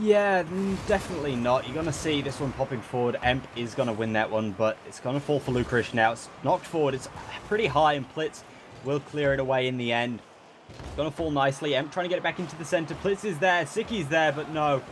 [SPEAKER 1] Yeah, definitely not. You're going to see this one popping forward. Emp is going to win that one, but it's going to fall for Lucarish now. It's knocked forward. It's pretty high, and Plitz will clear it away in the end. It's going to fall nicely. Emp trying to get it back into the center. Plitz is there. Siki's there, but no.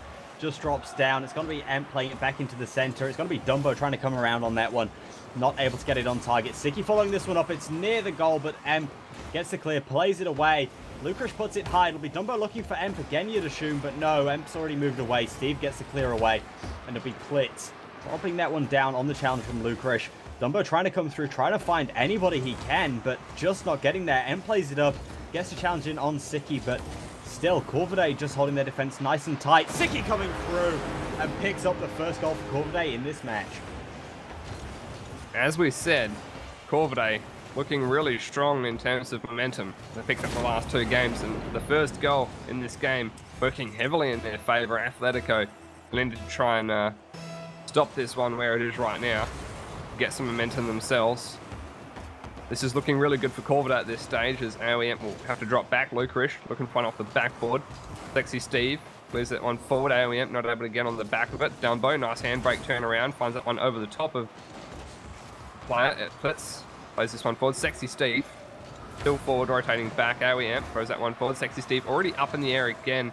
[SPEAKER 1] Just drops down. It's going to be Emp playing it back into the center. It's going to be Dumbo trying to come around on that one. Not able to get it on target. Siki following this one up. It's near the goal, but Emp gets the clear, plays it away. Lucas puts it high. It'll be Dumbo looking for Emp again, you'd assume, but no, Emp's already moved away. Steve gets the clear away, and it'll be Plitz dropping that one down on the challenge from Lucarish. Dumbo trying to come through, trying to find anybody he can, but just not getting there. Emp plays it up, gets the challenge in on Siki, but still, Corvidae just holding their defense nice and tight. Siki coming through and picks up the first goal for Corvidae in this match.
[SPEAKER 2] As we said, Corvidae looking really strong in terms of momentum. They picked up the last two games, and the first goal in this game working heavily in their favour. Athletico needed to try and uh, stop this one where it is right now, get some momentum themselves. This is looking really good for Corvidae at this stage as AOEM will have to drop back. Lucarish looking fine off the backboard. Sexy Steve clears that one forward. AOEM not able to get on the back of it. Dumbo, nice handbrake turn around, finds that one over the top of player. It fits Plays this one forward. Sexy Steve. Still forward, rotating back. AOEM throws that one forward. Sexy Steve already up in the air again.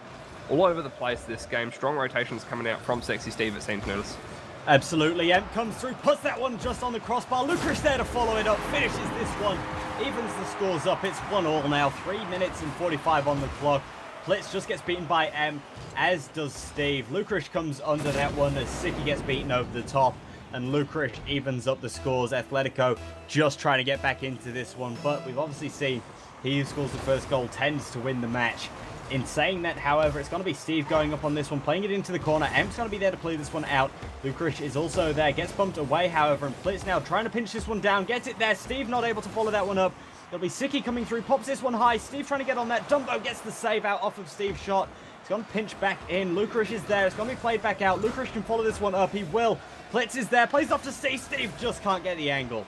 [SPEAKER 2] All over the place this game. Strong rotations coming out from Sexy Steve, it seems, notice.
[SPEAKER 1] Absolutely. Emp comes through, puts that one just on the crossbar. Lucas there to follow it up, finishes this one, evens the scores up. It's one all now. Three minutes and 45 on the clock. Plitz just gets beaten by M, as does Steve. Lucas comes under that one as Siki gets beaten over the top and Lucarish evens up the scores. Atletico just trying to get back into this one, but we've obviously seen he who scores the first goal tends to win the match. In saying that, however, it's going to be Steve going up on this one, playing it into the corner. Emp's going to be there to play this one out. Lucarish is also there, gets bumped away, however, and Plitz now trying to pinch this one down, gets it there. Steve not able to follow that one up. It'll be Siki coming through, pops this one high. Steve trying to get on that. Dumbo gets the save out off of Steve's shot. It's going to pinch back in. Lucarish is there. It's going to be played back out. Lucarish can follow this one up. He will. Plitz is there. Plays off to Steve. Steve just can't get the angle.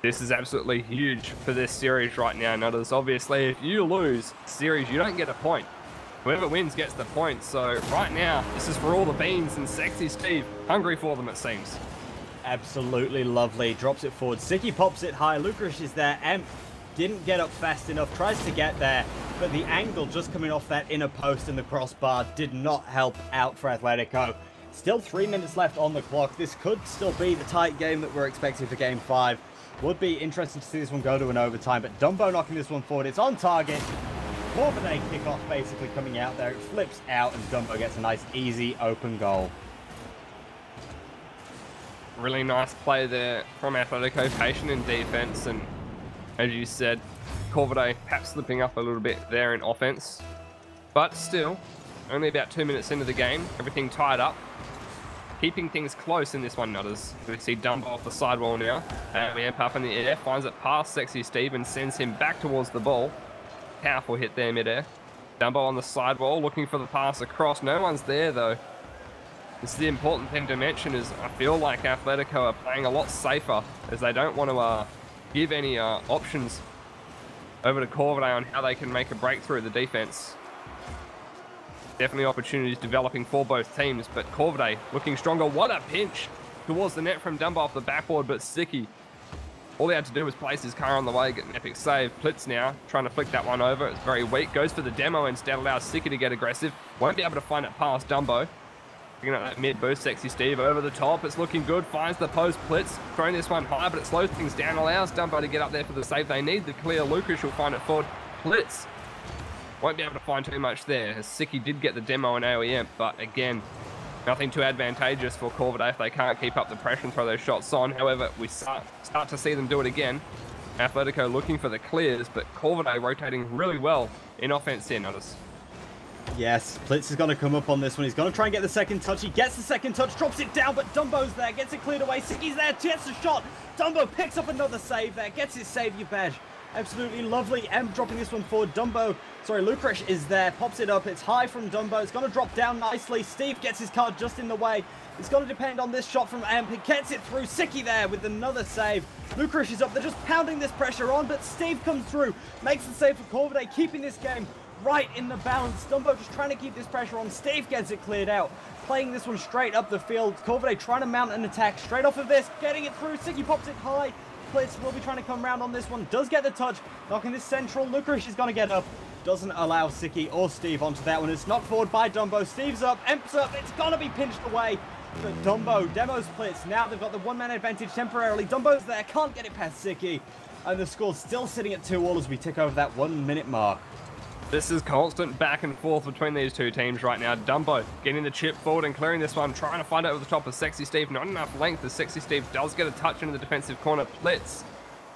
[SPEAKER 2] This is absolutely huge for this series right now. Notice, obviously, if you lose series, you don't get a point. Whoever wins gets the point. So right now, this is for all the beans and sexy Steve. Hungry for them, it seems.
[SPEAKER 1] Absolutely lovely. Drops it forward. Siki pops it high. Lucas is there. Emp didn't get up fast enough. Tries to get there but the angle just coming off that inner post and the crossbar did not help out for Athletico. Still three minutes left on the clock. This could still be the tight game that we're expecting for game five. Would be interesting to see this one go to an overtime, but Dumbo knocking this one forward. It's on target. Corvidae kickoff basically coming out there. It flips out and Dumbo gets a nice, easy, open goal.
[SPEAKER 2] Really nice play there from Athletico. Patient in defense and, as you said, Corvidae perhaps slipping up a little bit there in offense. But still, only about two minutes into the game, everything tied up. keeping things close in this one, Nutters. We see Dumbo off the sidewall now. And we amp up in the air, finds it past Sexy Steve and sends him back towards the ball. Powerful hit there midair. Dumbo on the sidewall, looking for the pass across. No one's there though. This is the important thing to mention is I feel like Athletico are playing a lot safer as they don't want to uh, give any uh, options over to Corvidae on how they can make a breakthrough the defense. Definitely opportunities developing for both teams, but Corvidae looking stronger. What a pinch towards the net from Dumbo off the backboard, but Siki. All he had to do was place his car on the way, get an epic save. Plitz now trying to flick that one over. It's very weak. Goes for the demo instead, allows Siki to get aggressive. Won't be able to find it past Dumbo. Picking up that mid boost, Sexy Steve over the top. It's looking good. Finds the post Plitz. Throwing this one high, but it slows things down. Allows Dumbo to get up there for the save they need. The clear Lucas will find it forward. Plitz won't be able to find too much there. As Siki did get the demo in AOEM, but again, nothing too advantageous for Corvidae if they can't keep up the pressure and throw those shots on. However, we start, start to see them do it again. Athletico looking for the clears, but Corvidae rotating really well in offense here, notice.
[SPEAKER 1] Yes, Plitz is going to come up on this one. He's going to try and get the second touch. He gets the second touch, drops it down, but Dumbo's there, gets it cleared away. Siki's there, gets the shot. Dumbo picks up another save there, gets his savior badge. Absolutely lovely. M dropping this one forward. Dumbo, sorry, Lucarish is there. Pops it up. It's high from Dumbo. It's going to drop down nicely. Steve gets his card just in the way. It's going to depend on this shot from Amp. He gets it through. Siki there with another save. Lucarish is up. They're just pounding this pressure on, but Steve comes through. Makes the save for Corvidae, keeping this game right in the balance. Dumbo just trying to keep this pressure on. Steve gets it cleared out. Playing this one straight up the field. Corvidae trying to mount an attack straight off of this. Getting it through. Siki pops it high. Blitz will be trying to come around on this one. Does get the touch. Knocking this central. Lucarish is going to get up. Doesn't allow Siki or Steve onto that one. It's knocked forward by Dumbo. Steve's up. Emp's up. It's going to be pinched away. But Dumbo demos Blitz. Now they've got the one-man advantage temporarily. Dumbo's there. Can't get it past Siki. And the score's still sitting at 2 all as we tick over that one-minute mark.
[SPEAKER 2] This is constant back and forth between these two teams right now. Dumbo getting the chip forward and clearing this one, trying to find it over the top of Sexy Steve. Not enough length as Sexy Steve does get a touch into the defensive corner. Plitz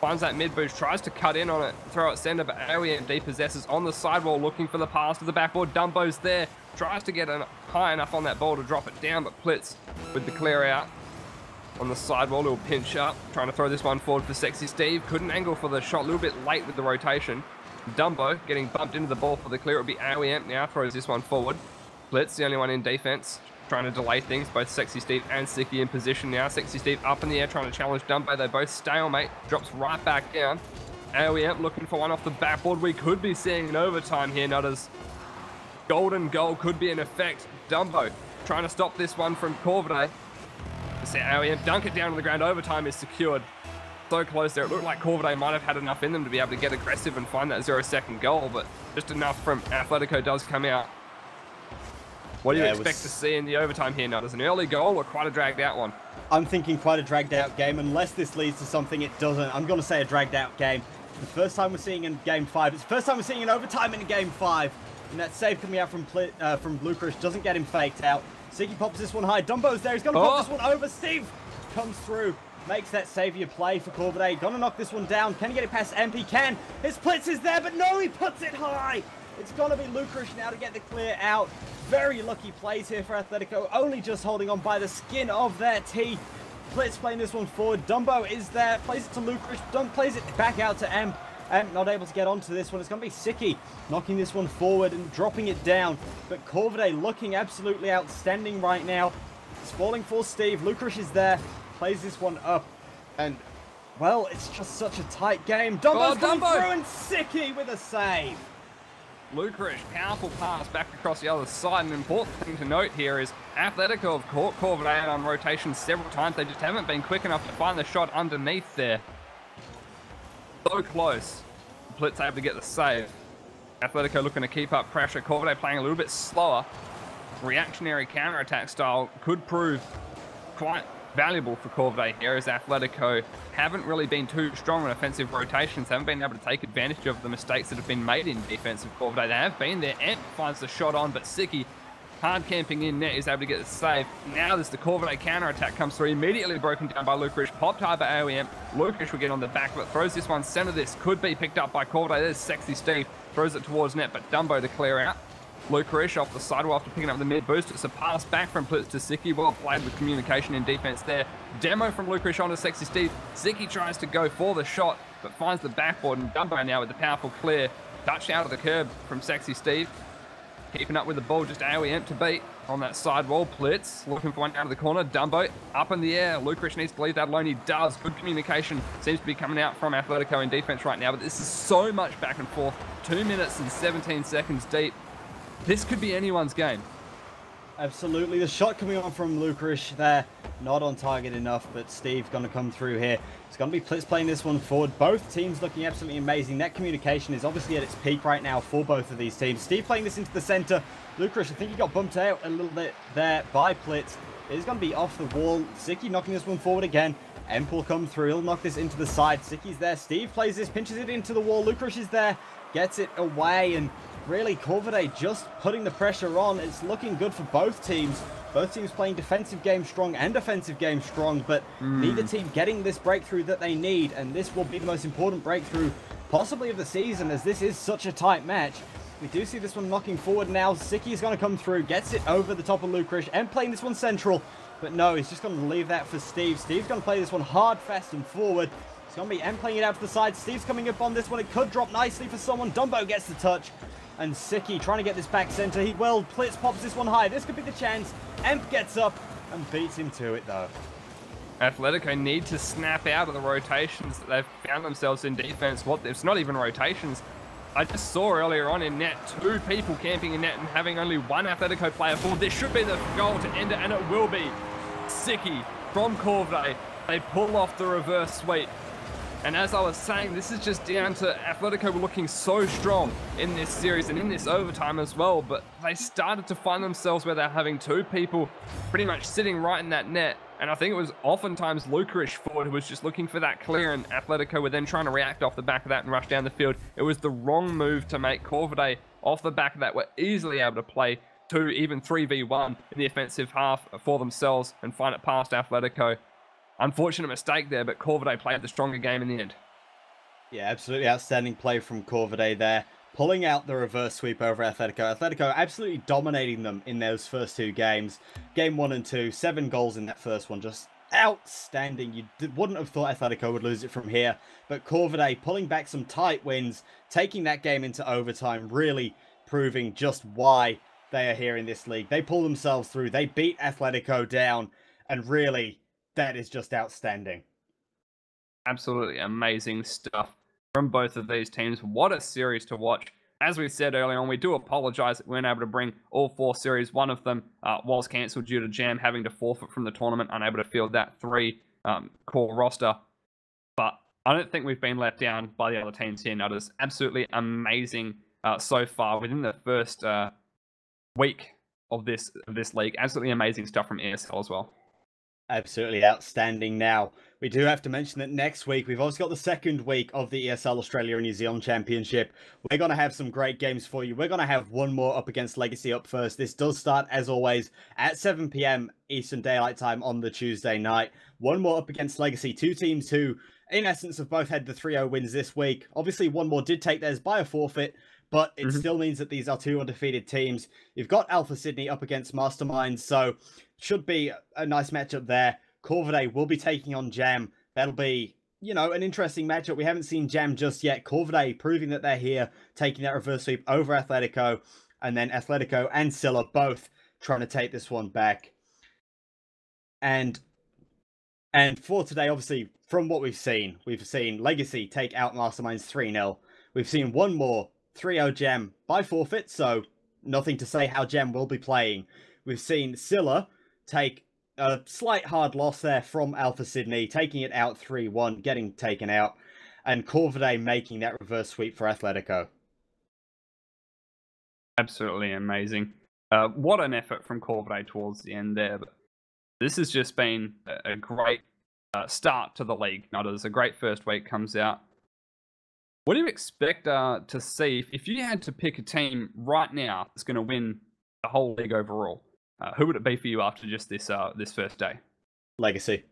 [SPEAKER 2] finds that mid boost, tries to cut in on it, throw it center, but AoE depossesses on the sidewall looking for the pass to the backboard. Dumbo's there, tries to get high enough on that ball to drop it down, but Plitz with the clear out on the sidewall, little pinch up, trying to throw this one forward for Sexy Steve. Couldn't angle for the shot, a little bit late with the rotation. Dumbo getting bumped into the ball for the clear. It'll be AOE now, throws this one forward. Blitz, the only one in defense, trying to delay things. Both Sexy Steve and Siki in position now. Sexy Steve up in the air trying to challenge Dumbo. They both stalemate, drops right back down. AOE looking for one off the backboard. We could be seeing an overtime here, Nutters. Golden goal could be in effect. Dumbo trying to stop this one from. See AOE dunk it down to the ground. Overtime is secured so close there. It looked like Corvidae might have had enough in them to be able to get aggressive and find that zero second goal, but just enough from Athletico does come out. What do you expect was... to see in the overtime here, Nutters? An early goal or quite a dragged out one?
[SPEAKER 1] I'm thinking quite a dragged out game, unless this leads to something it doesn't. I'm going to say a dragged out game. The first time we're seeing in game five. It's the first time we're seeing an overtime in game five. And that save coming out from uh, from Lucas doesn't get him faked out. Siki pops this one high. Dumbo's there. He's going to oh. pop this one over. Steve comes through makes that savior play for Corvidae. Gonna knock this one down. Can he get it past Emp? Can. His Plitz is there, but no, he puts it high. It's gonna be Lucarish now to get the clear out. Very lucky plays here for Athletico. only just holding on by the skin of their teeth. Blitz playing this one forward. Dumbo is there, plays it to Lucarish, Dumb plays it back out to M. M not able to get onto this one. It's going to be Siki knocking this one forward and dropping it down. But Corvidae looking absolutely outstanding right now. It's falling for Steve. Lucarish is there plays this one up, and, well, it's just such a tight game. Dumbo's oh, Dumbo. through, and Siki with a save.
[SPEAKER 2] Lucarish, powerful pass back across the other side. An important thing to note here is Athletico have caught Corvidae on rotation several times. They just haven't been quick enough to find the shot underneath there. So close. Blitz able to get the save. Athletico looking to keep up pressure. Corvidae playing a little bit slower. Reactionary counter-attack style could prove quite valuable for Corvidae here as Athletico haven't really been too strong on offensive rotations, haven't been able to take advantage of the mistakes that have been made in defensive Corvidae. They have been there. Amp finds the shot on, but Siki hard camping in net is able to get the save. Now there's the Corvidae counter attack comes through, immediately broken down by Lucas. Popped high by AOEM. Lucas will get on the back, but throws this one center. This could be picked up by Corvidae. There's Sexy Steve. Throws it towards net, but Dumbo to clear out. Lucarish off the sidewall after picking up the mid boost. It's a pass back from Plitz to Siki. Well played with communication and defense there. Demo from Lucarish onto Sexy Steve. Siki tries to go for the shot, but finds the backboard. And Dumbo now with the powerful clear. Dutch out of the curb from Sexy Steve. Keeping up with the ball, just AoE to beat on that sidewall. Plitz looking for one out of the corner. Dumbo up in the air. Lucarish needs to leave that alone. He does. Good communication seems to be coming out from Athletico in defense right now, but this is so much back and forth. Two minutes and 17 seconds deep. This could be anyone's game.
[SPEAKER 1] Absolutely. The shot coming on from Lucarish there, not on target enough, but Steve going to come through here. It's going to be Plitz playing this one forward. Both teams looking absolutely amazing. That communication is obviously at its peak right now for both of these teams. Steve playing this into the center. Lucarish, I think he got bumped out a little bit there by Plitz. It is going to be off the wall. Siki knocking this one forward again. Emp will come through. He'll knock this into the side. Siki's there. Steve plays this, pinches it into the wall. Lucarish is there, gets it away, and really Corvidae just putting the pressure on. It's looking good for both teams. Both teams playing defensive game strong and offensive game strong, but mm. neither team getting this breakthrough that they need, and this will be the most important breakthrough possibly of the season as this is such a tight match. We do see this one knocking forward now. Siki is going to come through, gets it over the top of Lucarish, and playing this one central. But no, he's just going to leave that for Steve. Steve's going to play this one hard, fast, and forward. It's going to be M playing it out to the side. Steve's coming up on this one. It could drop nicely for someone. Dumbo gets the touch and Siki trying to get this back center. He well, Plitz pops this one high. This could be the chance. Emp gets up and beats him to it though.
[SPEAKER 2] Athletico need to snap out of the rotations that they've found themselves in defense. What it's not even rotations. I just saw earlier on in net two people camping in net and having only one Athletico player forward. This should be the goal to end it, and it will be. Siki from Corvidae. They pull off the reverse sweep. And as I was saying, this is just down to Athletico were looking so strong in this series and in this overtime as well. But they started to find themselves where they're having two people pretty much sitting right in that net. And I think it was oftentimes Lucarish forward who was just looking for that clear, and Athletico were then trying to react off the back of that and rush down the field. It was the wrong move to make Corvidae off the back of that were easily able to play two, even 3v1 in the offensive half for themselves and find it past Athletico. Unfortunate mistake there, but Corvidae played the stronger game in the end.
[SPEAKER 1] Yeah, absolutely outstanding play from Corvidae there. Pulling out the reverse sweep over Athletico. Athletico absolutely dominating them in those first two games. Game one and two, seven goals in that first one. Just outstanding. You wouldn't have thought Athletico would lose it from here. But Corvidae pulling back some tight wins, taking that game into overtime, really proving just why they are here in this league. They pull themselves through. They beat Athletico down and really that is just outstanding.
[SPEAKER 2] Absolutely amazing stuff from both of these teams. What a series to watch. As we said earlier on, we do apologize that we weren't able to bring all four series. One of them uh, was cancelled due to Jam having to forfeit from the tournament, unable to field that three um, core roster. But I don't think we've been let down by the other teams here. Now, it's absolutely amazing uh, so far within the first uh, week of this of this league. Absolutely amazing stuff from ESL as well.
[SPEAKER 1] Absolutely outstanding. Now, we do have to mention that next week, we've also got the second week of the ESL Australia and New Zealand Championship. We're going to have some great games for you. We're going to have one more up against Legacy up first. This does start, as always, at 7 p.m. Eastern Daylight Time on the Tuesday night. One more up against Legacy. Two teams who, in essence, have both had the 3 0 wins this week. Obviously, one more did take theirs by a forfeit, but it mm-hmm. still means that these are two undefeated teams. You've got Alpha Sydney up against Masterminds, so should be a nice matchup there. Corvidae will be taking on Jam. That'll be, you know, an interesting matchup. We haven't seen Jam just yet. Corvidae proving that they're here, taking that reverse sweep over Athletico, and then Athletico and Scylla both trying to take this one back. And and for today, obviously, from what we've seen, we've seen Legacy take out Masterminds 3-0. We've seen one more 3-0 Gem by forfeit, so nothing to say how Gem will be playing. We've seen Scylla take a slight hard loss there from Alpha Sydney, taking it out 3-1, getting taken out, and Corvidae making that reverse sweep for Athletico.
[SPEAKER 2] Absolutely amazing. Uh, what an effort from Corvidae towards the end there. This has just been a great uh, start to the league. Not as a great first week comes out. What do you expect uh, to see if you had to pick a team right now that's going to win the whole league overall? Uh, who would it be for you after just this uh, this first day?
[SPEAKER 1] Legacy.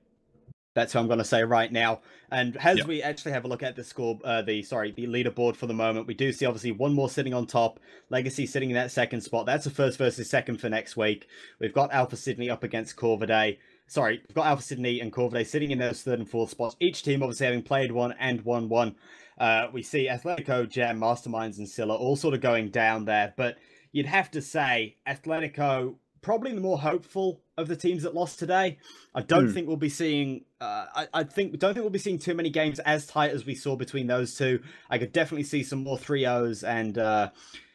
[SPEAKER 1] That's who I'm going to say right now. And as yep. we actually have a look at the score, uh, the sorry, the leaderboard for the moment, we do see obviously one more sitting on top, Legacy sitting in that second spot. That's the first versus second for next week. We've got Alpha Sydney up against Corvidae. Sorry, we've got Alpha Sydney and Corvidae sitting in those third and fourth spots. Each team obviously having played one and won one. Uh, we see Athletico, Jam, Masterminds, and Scylla all sort of going down there, but you'd have to say Athletico probably the more hopeful of the teams that lost today. I don't mm. think we'll be seeing. Uh, I, I, think don't think we'll be seeing too many games as tight as we saw between those two. I could definitely see some more 3-0s and uh,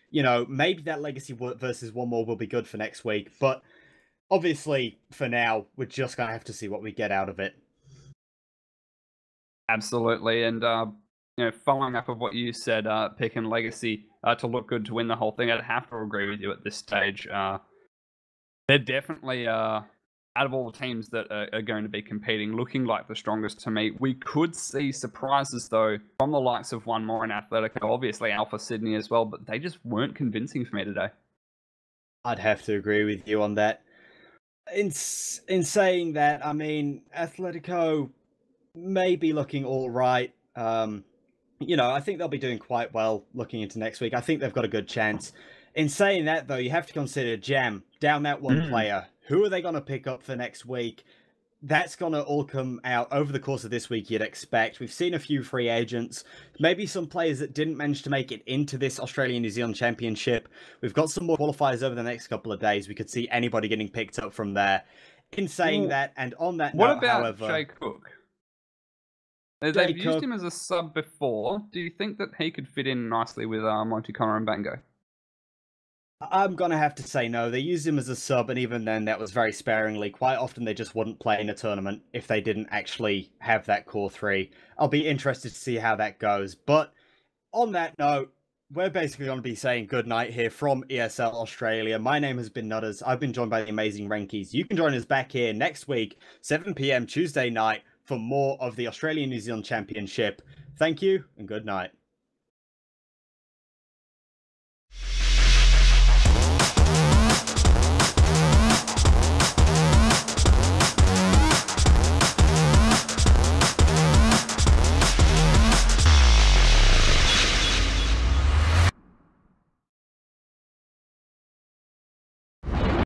[SPEAKER 1] you know maybe that legacy versus one more will be good for next week. But obviously, for now, we're just gonna have to see what we get out of it.
[SPEAKER 2] Absolutely, and uh, you know, following up of what you said, uh, pick and legacy uh, to look good to win the whole thing. I'd have to agree with you at this stage. They're definitely uh, out of all the teams that are, are, going to be competing, looking like the strongest to me. We could see surprises though from the likes of one more in Athletico, obviously Alpha Sydney as well, but they just weren't convincing for me today.
[SPEAKER 1] I'd have to agree with you on that. In in saying that, I mean Athletico may be looking all right. Um, you know, I think they'll be doing quite well looking into next week. I think they've got a good chance. In saying that, though, you have to consider Jam down that one mm. player. Who are they going to pick up for next week? That's going to all come out over the course of this week, you'd expect. We've seen a few free agents, maybe some players that didn't manage to make it into this Australian New Zealand Championship. We've got some more qualifiers over the next couple of days. We could see anybody getting picked up from there. In saying well, that, and on that note,
[SPEAKER 2] what
[SPEAKER 1] note,
[SPEAKER 2] about
[SPEAKER 1] however,
[SPEAKER 2] Jay Cook? They've used him as a sub before. Do you think that he could fit in nicely with uh, Monty Connor and Bango?
[SPEAKER 1] I'm gonna have to say no. They used him as a sub, and even then, that was very sparingly. Quite often, they just wouldn't play in a tournament if they didn't actually have that core three. I'll be interested to see how that goes. But on that note, we're basically going to be saying good night here from ESL Australia. My name has been Nutters. I've been joined by the amazing Renkies. You can join us back here next week, 7 p.m. Tuesday night, for more of the Australian New Zealand Championship. Thank you and good night.